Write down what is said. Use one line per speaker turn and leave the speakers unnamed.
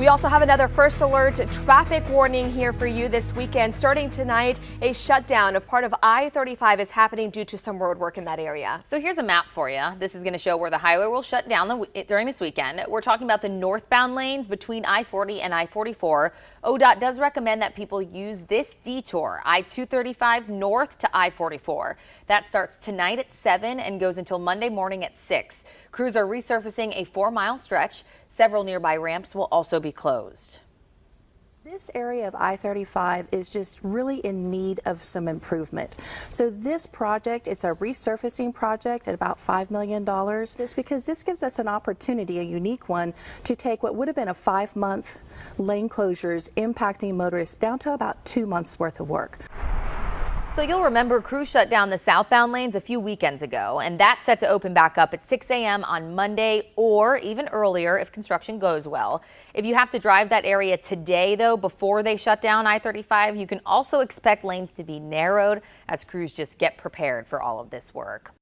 We also have another first alert traffic warning here for you this weekend. Starting tonight, a shutdown of part of I-35 is happening due to some road work in that area.
So here's a map for you. This is going to show where the highway will shut down the, during this weekend. We're talking about the northbound lanes between I-40 and I-44. ODOT does recommend that people use this detour, I-235 north to I-44. That starts tonight at 7 and goes until Monday morning at 6. Crews are resurfacing a four-mile stretch. Several nearby ramps will also be closed.
This area of I-35 is just really in need of some improvement. So this project, it's a resurfacing project at about $5 million. It's because this gives us an opportunity, a unique one, to take what would have been a five-month lane closures impacting motorists down to about two months worth of work.
So you'll remember crews shut down the southbound lanes a few weekends ago, and that's set to open back up at 6 a.m. on Monday or even earlier if construction goes well. If you have to drive that area today, though, before they shut down I-35, you can also expect lanes to be narrowed as crews just get prepared for all of this work.